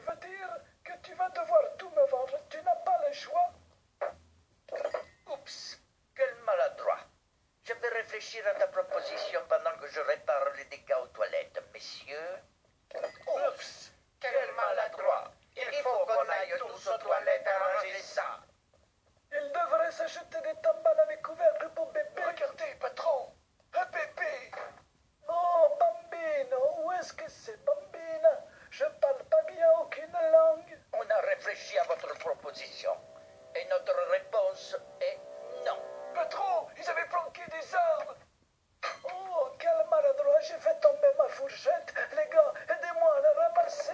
veut dire que tu vas devoir tout me vendre. Tu n'as pas le choix. Oups, quel maladroit. Je vais réfléchir à ta proposition pendant que je répare les dégâts aux toilettes, messieurs. Oups, quel maladroit. Il faut qu'on aille tous aux toilettes arranger ça. Il devrait s'acheter des tambales avec couvercle pour bébé. Regardez, patron Un bébé Oh, Bambino, où est-ce que c'est, Bambina Je parle pas bien aucune langue. On a réfléchi à votre proposition. Et notre réponse est non. Patron, ils avaient planqué des armes Oh, quel maladroit, j'ai fait tomber ma fourchette. Les gars, aidez-moi à la ramasser.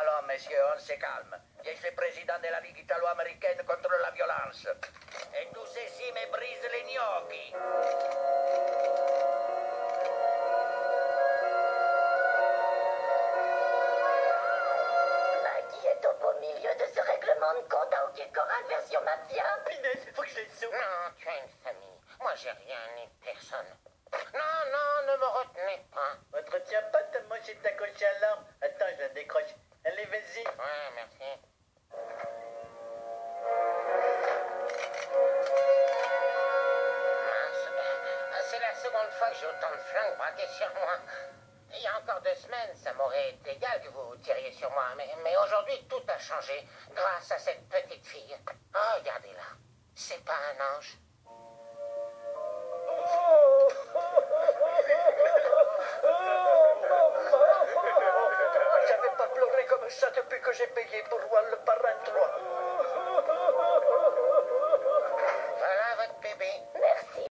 Alors, messieurs, on se calme. Je suis président de la Ligue italo-américaine contre la violence. Et tout ceci me brise les gnocchis. Ce règlement de compte à OK Coral version mafia. Faut que je les sauve Non, tu as une famille. Moi, j'ai rien ni personne. Non, non, ne me retenez pas. Pas ta moche et ta coche à l'arme. Attends, je la décroche. Allez, vas-y. Ouais, merci. Mince. Ah, C'est la seconde fois que j'ai autant de flingues braqués sur moi encore deux semaines, ça m'aurait été égal que vous tiriez sur moi. Mais, mais aujourd'hui, tout a changé grâce à cette petite fille. Oh, Regardez-la. C'est pas un ange. J'avais pas pleuré comme ça depuis que j'ai payé pour voir le parrain 3. Voilà votre bébé.